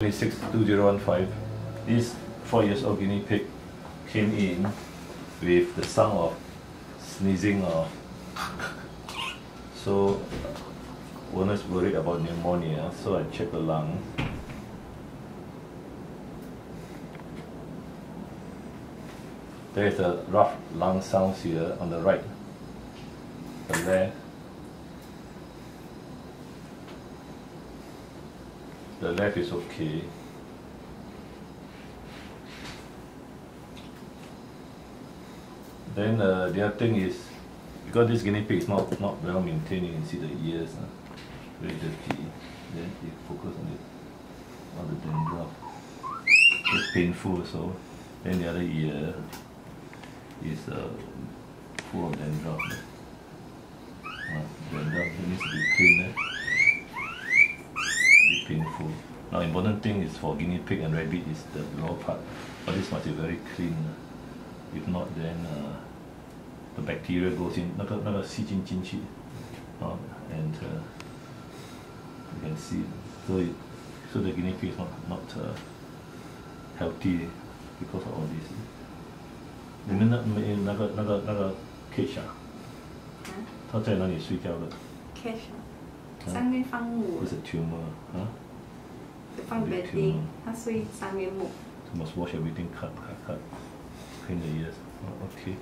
26 2015. This four years old guinea pig came in with the sound of sneezing or so owners worried about pneumonia so I checked the lung there is a rough lung sounds here on the right the left the left is okay Then uh, the other thing is, because this guinea pig is not, not well maintained, you can see the ears, uh, very dirty. Then you focus on it, on the dandruff. It's painful so. Then the other ear is uh, full of dandruff. Uh, dandruff needs to be cleaned. Eh? Be painful. Now important thing is for guinea pig and rabbit is the lower part. But this must be very clean. If not then uh, the bacteria goes in 那个那个细菌进去 uh, and uh, you can see so it, so the guinea pig is not not uh, healthy because of all this 你们那没那个那个那个 cage 啊它在哪里睡觉的 cash 上面放木 is a tumor huh 放 bedding 它睡上面木 must wash everything cut cut cut clean the ears oh, okay